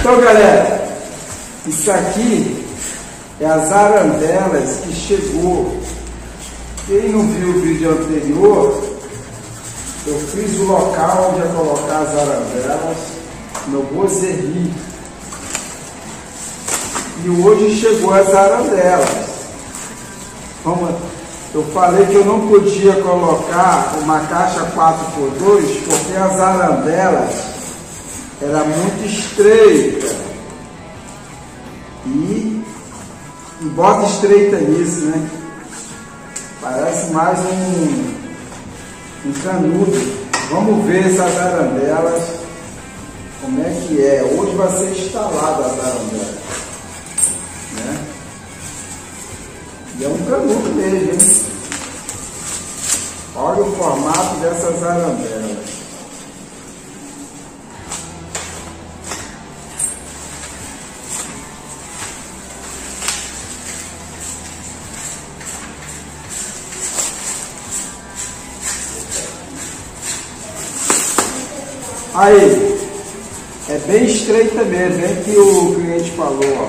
Então, galera, isso aqui é as arandelas que chegou. Quem não viu o vídeo anterior, eu fiz o local onde ia colocar as arandelas no Bozerri. E hoje chegou as arandelas. Vamos, eu falei que eu não podia colocar uma caixa 4x2 porque as arandelas era muito estreita. E, e bota estreita nisso, né? Parece mais um, um canudo. Vamos ver essas arandelas, como é que é. Hoje vai ser instalada as arandelas. Né? E é um canudo mesmo, hein? Olha o formato dessas arandelas. Aí, é bem estreita mesmo, é que o cliente falou, ó.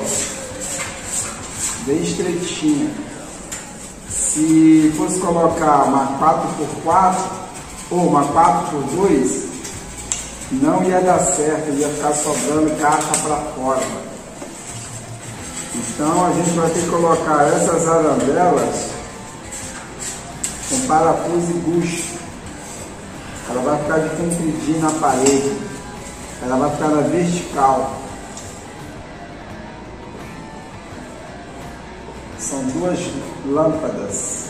Bem estreitinha. Se fosse colocar uma 4x4 ou uma 4x2, não ia dar certo, ia ficar sobrando caixa para fora. Então a gente vai ter que colocar essas arandelas com parafuso e bucho. Ela vai ficar de compridinho na parede. Ela vai ficar na vertical. São duas lâmpadas.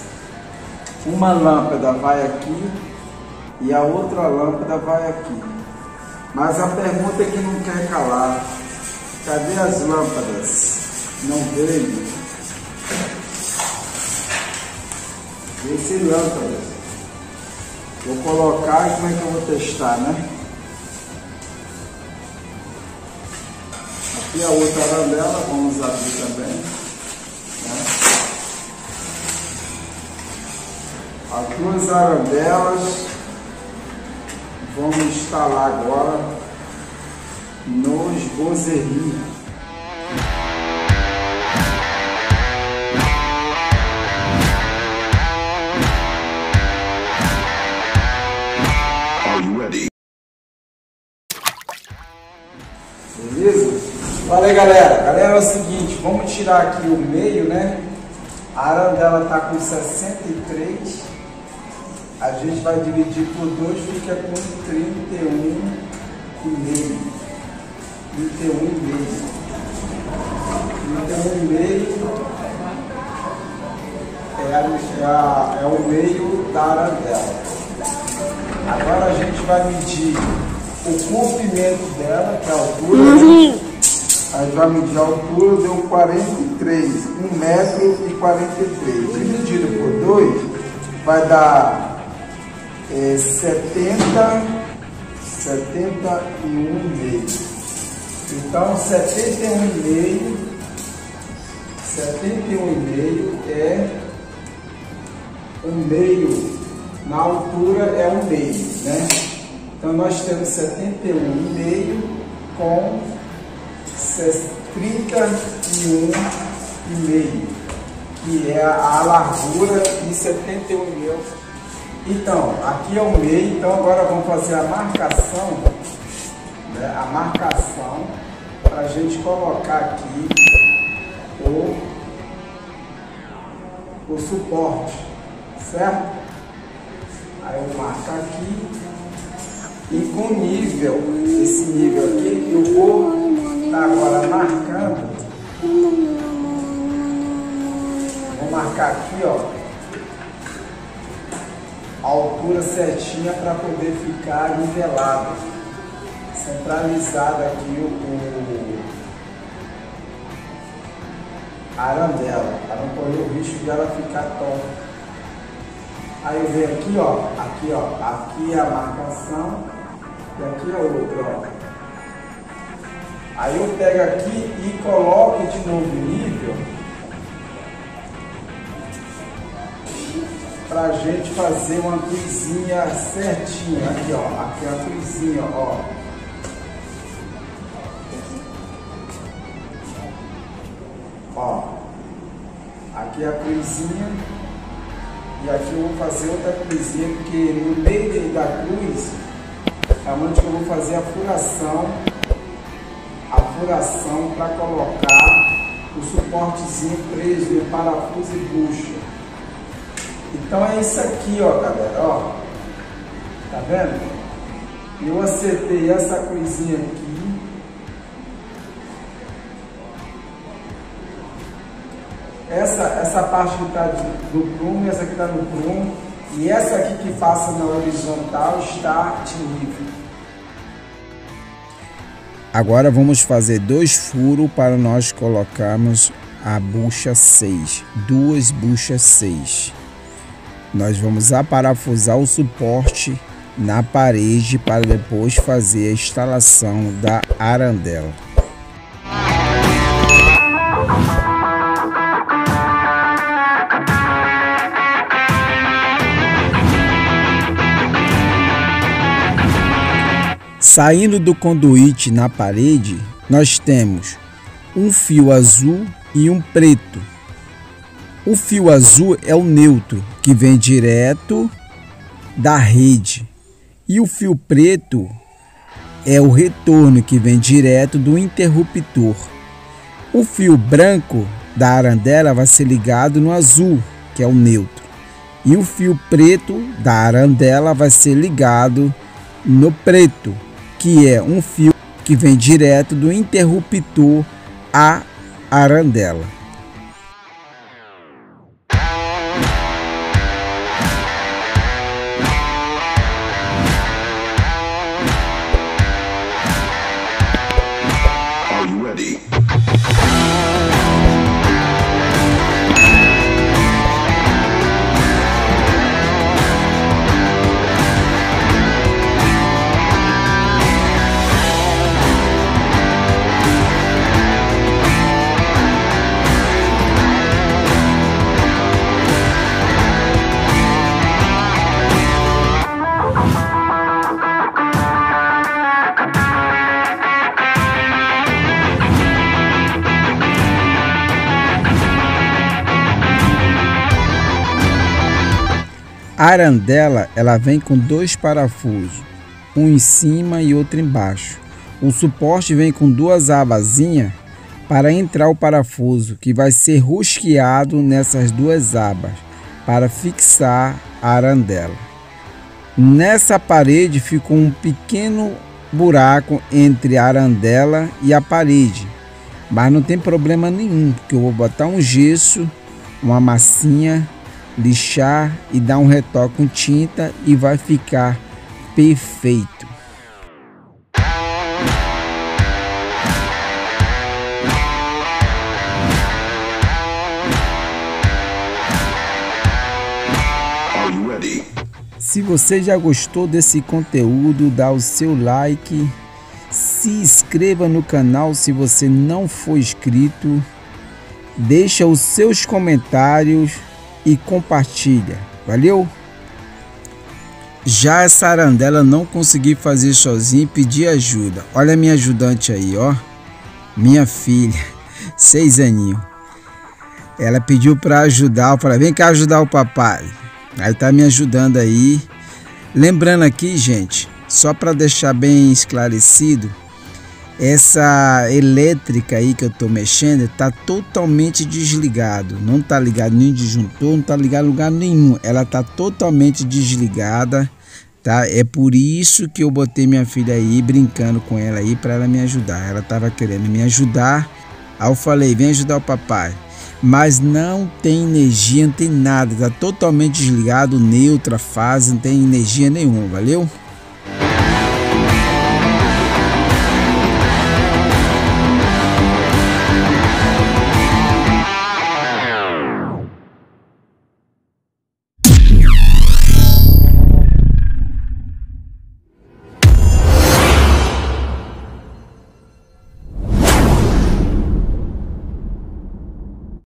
Uma lâmpada vai aqui e a outra lâmpada vai aqui. Mas a pergunta é que não quer calar. Cadê as lâmpadas? Não veio. Esse lâmpadas. Vou colocar e como é que eu vou testar, né? Aqui a outra arandela, vamos abrir também. Né? As duas arandelas vamos instalar agora nos bozerri. Beleza? Aí galera, galera é o seguinte, vamos tirar aqui o meio, né? A arandela tá com 63, a gente vai dividir por 2, fica com 31 e meio. 31 e meio. 31 e meio é, a, é o meio da arandela. Agora a gente vai medir o comprimento dela, que é a altura. Né? A gente vai medir a altura, deu 43, 1 metro e 43. Dividido por 2, vai dar é, 70, 71,5. Então, 71,5, 71,5 é um meio, na altura é um meio, né? Então nós temos 71,5 com 31,5, que é a largura e 71,5. Então, aqui é o meio, então agora vamos fazer a marcação, né, a marcação, para a gente colocar aqui o, o suporte, certo? Aí eu marco aqui e com nível, esse nível aqui, eu vou estar tá agora marcando. Vou marcar aqui, ó, a altura certinha para poder ficar nivelado, centralizado aqui o, o a arandela, para não correr o risco dela ficar torta. Aí eu venho aqui, ó, aqui, ó, aqui é a marcação e aqui é outro, ó. Aí eu pego aqui e coloco de novo o nível pra gente fazer uma cozinha certinha. Aqui, ó. Aqui é a cozinha ó. Ó. Aqui é a cozinha E aqui eu vou fazer outra cozinha porque no meio da cruz onde eu vou fazer a furação, a furação para colocar o suportezinho preso no parafuso e bucha. Então é isso aqui, ó, galera, ó. Tá vendo? Eu acertei essa cruzinha aqui. Essa, essa parte que está no prumo, essa aqui está no prumo. E essa aqui que passa na horizontal está de nível. Agora vamos fazer dois furos para nós colocarmos a bucha 6, duas buchas 6. Nós vamos aparafusar o suporte na parede para depois fazer a instalação da arandela. Saindo do conduíte na parede, nós temos um fio azul e um preto. O fio azul é o neutro, que vem direto da rede. E o fio preto é o retorno, que vem direto do interruptor. O fio branco da arandela vai ser ligado no azul, que é o neutro. E o fio preto da arandela vai ser ligado no preto, que é um fio que vem direto do interruptor à arandela. Arandela ela vem com dois parafusos, um em cima e outro embaixo. O suporte vem com duas abasinhas para entrar o parafuso, que vai ser rusqueado nessas duas abas para fixar a arandela. Nessa parede ficou um pequeno buraco entre a arandela e a parede, mas não tem problema nenhum, porque eu vou botar um gesso, uma massinha lixar e dar um retoque com tinta e vai ficar perfeito. Se você já gostou desse conteúdo, dá o seu like, se inscreva no canal se você não for inscrito, deixa os seus comentários e compartilha. Valeu? Já essa arandela não consegui fazer sozinho e pedi ajuda. Olha minha ajudante aí, ó. Minha filha, seis aninhos. Ela pediu para ajudar, falei, vem cá ajudar o papai. Aí tá me ajudando aí. Lembrando aqui, gente, só para deixar bem esclarecido, essa elétrica aí que eu tô mexendo está totalmente desligado, não tá ligado nem disjuntor, não tá ligado em lugar nenhum, ela tá totalmente desligada, tá? É por isso que eu botei minha filha aí brincando com ela aí para ela me ajudar. Ela tava querendo me ajudar, aí eu falei, vem ajudar o papai. Mas não tem energia, não tem nada, tá totalmente desligado, neutra, fase, não tem energia nenhuma, valeu?